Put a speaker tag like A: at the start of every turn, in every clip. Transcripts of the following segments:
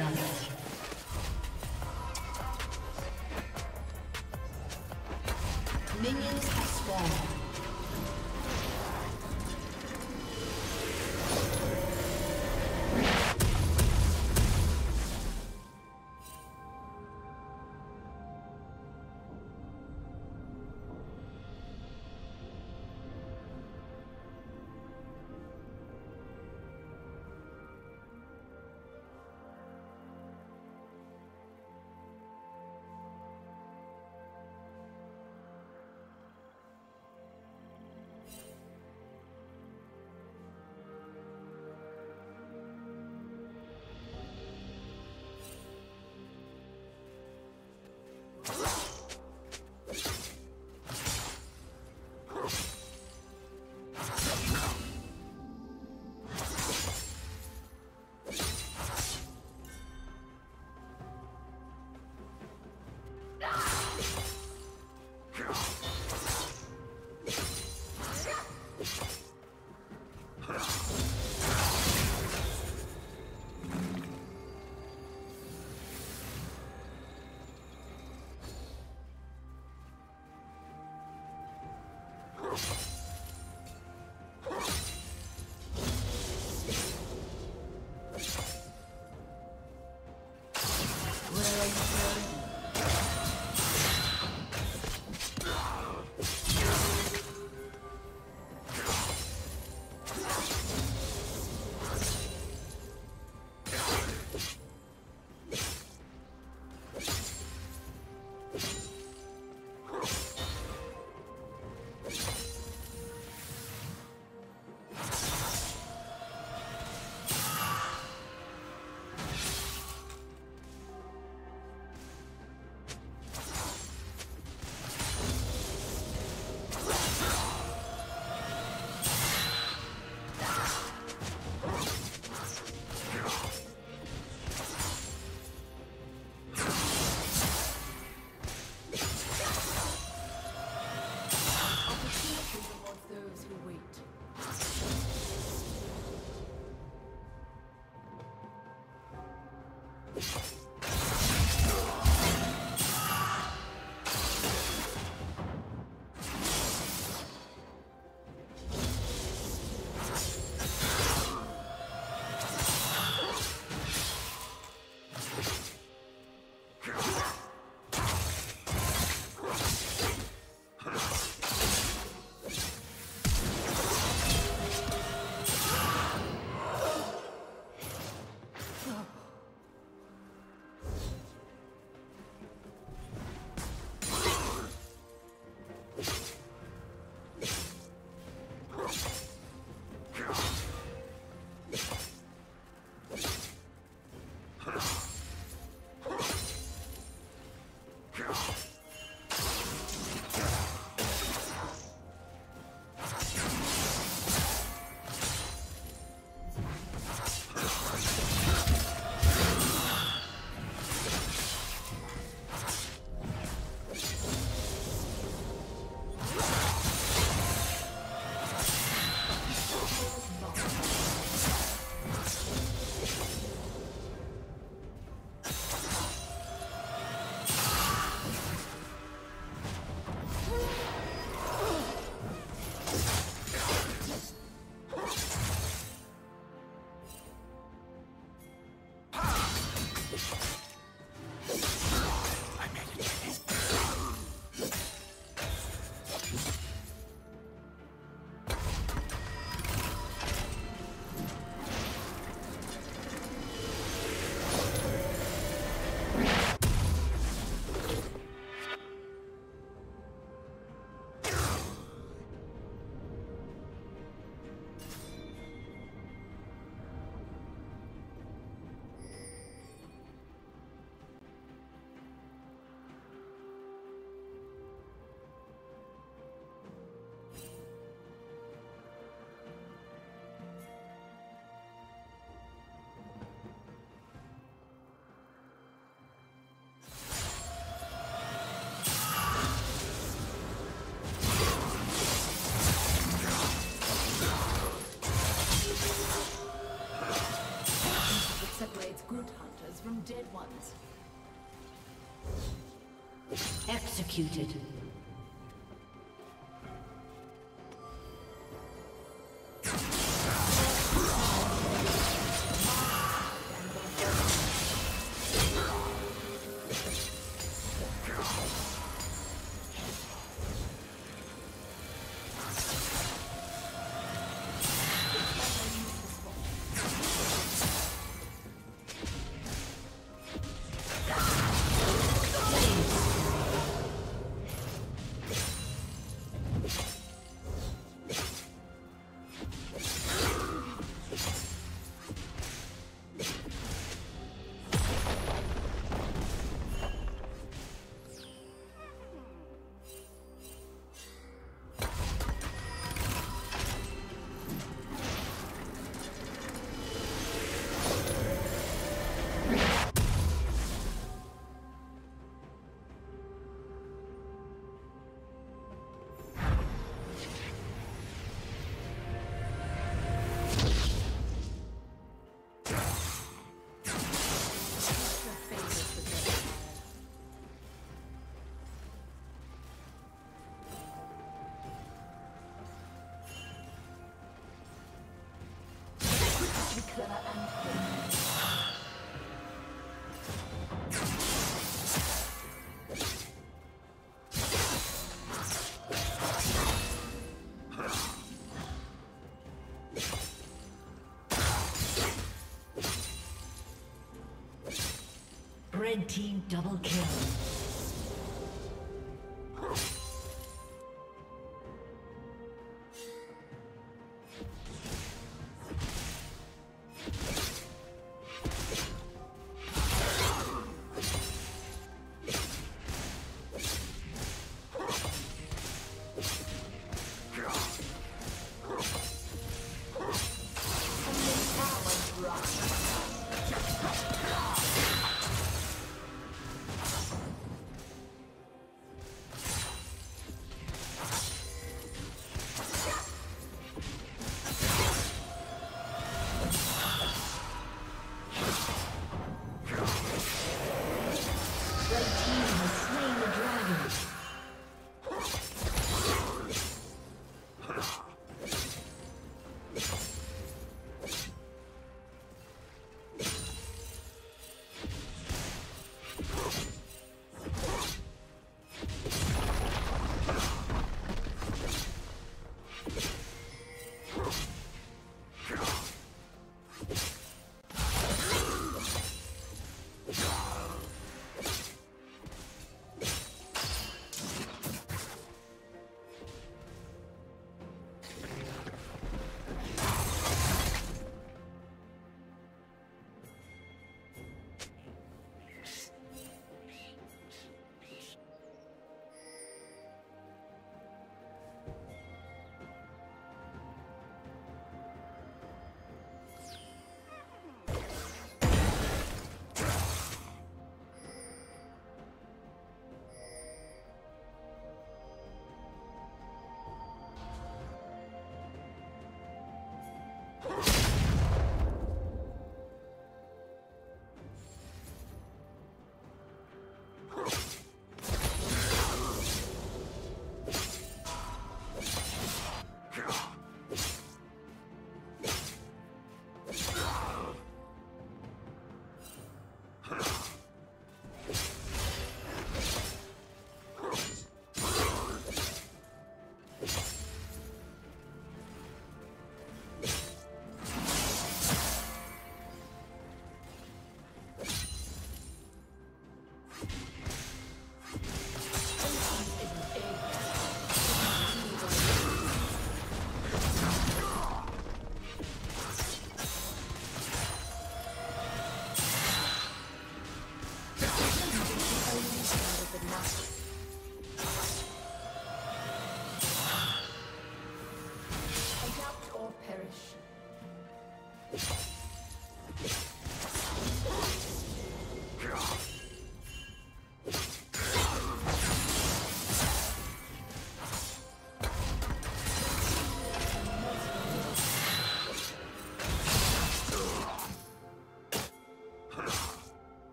A: Blood.
B: you
A: Executed. Red team double kill.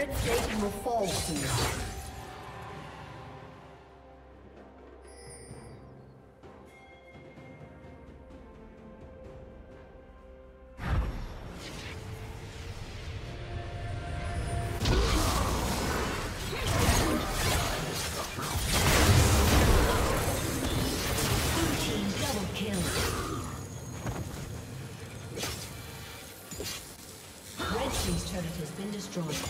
A: Turret plate will fall soon. destroyed.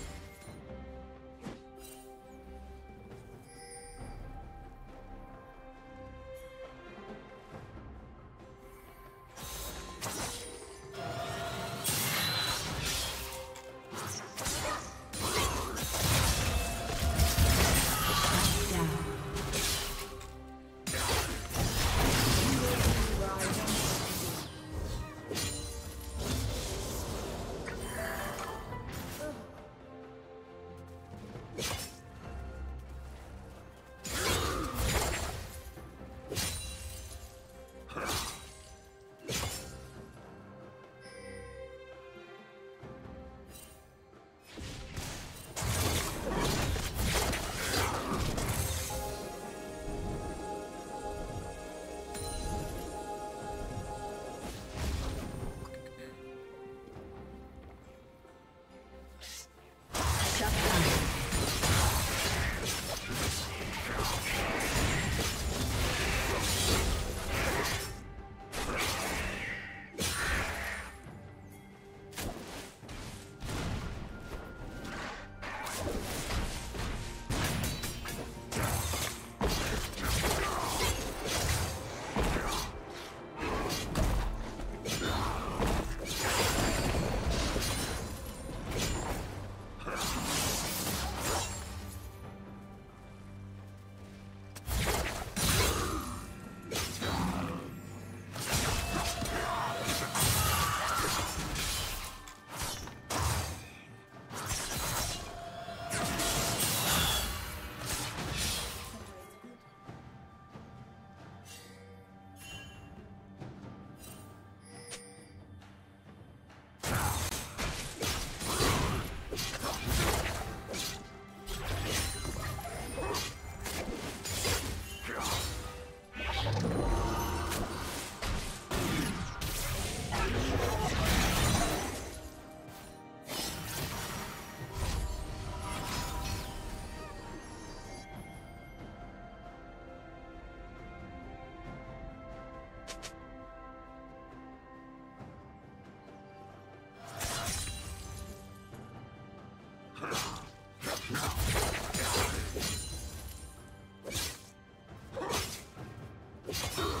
A: Oh,